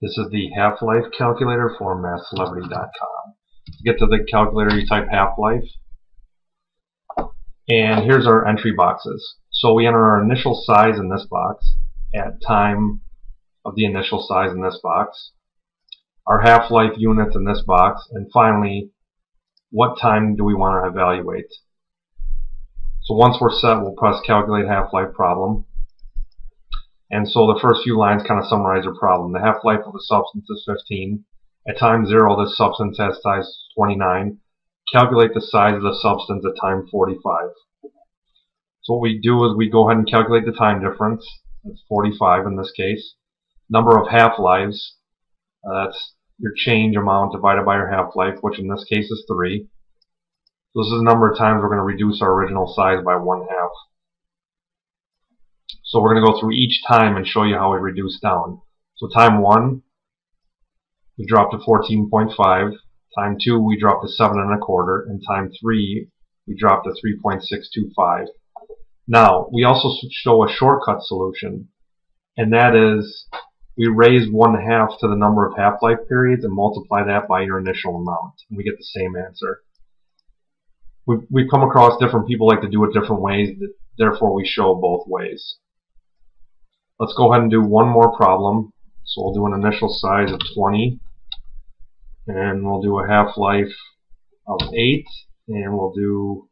This is the half-life calculator for MathCelebrity.com. To get to the calculator, you type half-life. And here's our entry boxes. So we enter our initial size in this box at time of the initial size in this box, our half-life units in this box, and finally, what time do we want to evaluate. So once we're set, we'll press calculate half-life problem. And so the first few lines kind of summarize your problem. The half-life of a substance is 15. At time 0, this substance has size 29. Calculate the size of the substance at time 45. So what we do is we go ahead and calculate the time difference. That's 45 in this case. Number of half-lives. Uh, that's your change amount divided by your half-life, which in this case is 3. So this is the number of times we're going to reduce our original size by one half. So we're going to go through each time and show you how we reduce down. So time 1, we drop to 14.5. Time 2, we drop to 7 and a quarter. And time 3, we drop to 3.625. Now, we also show a shortcut solution. And that is, we raise one half to the number of half-life periods and multiply that by your initial amount. And we get the same answer. We've, we've come across different people like to do it different ways, therefore we show both ways. Let's go ahead and do one more problem. So we'll do an initial size of 20 and we'll do a half-life of 8 and we'll do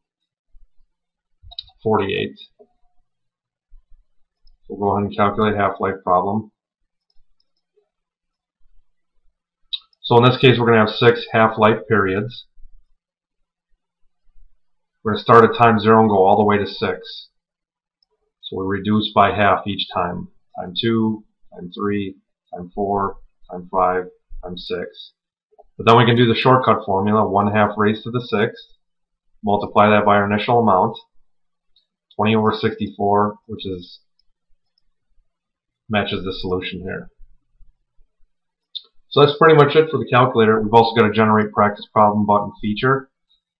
48. We'll go ahead and calculate half-life problem. So in this case we're going to have six half-life periods. We're going to start at time 0 and go all the way to 6. So we reduce by half each time time 2, time 3, time 4, time 5, time 6. But then we can do the shortcut formula, 1 half raised to the 6th, multiply that by our initial amount, 20 over 64, which is matches the solution here. So that's pretty much it for the calculator. We've also got a generate practice problem button feature,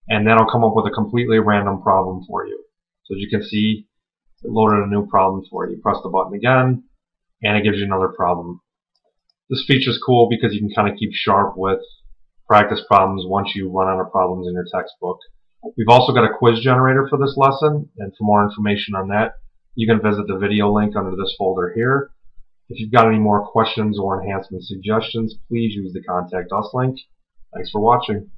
and that'll come up with a completely random problem for you. So as you can see, it loaded a new problem for you. Press the button again, and it gives you another problem. This feature is cool because you can kind of keep sharp with practice problems once you run out of problems in your textbook. We've also got a quiz generator for this lesson, and for more information on that, you can visit the video link under this folder here. If you've got any more questions or enhancement suggestions, please use the Contact Us link. Thanks for watching.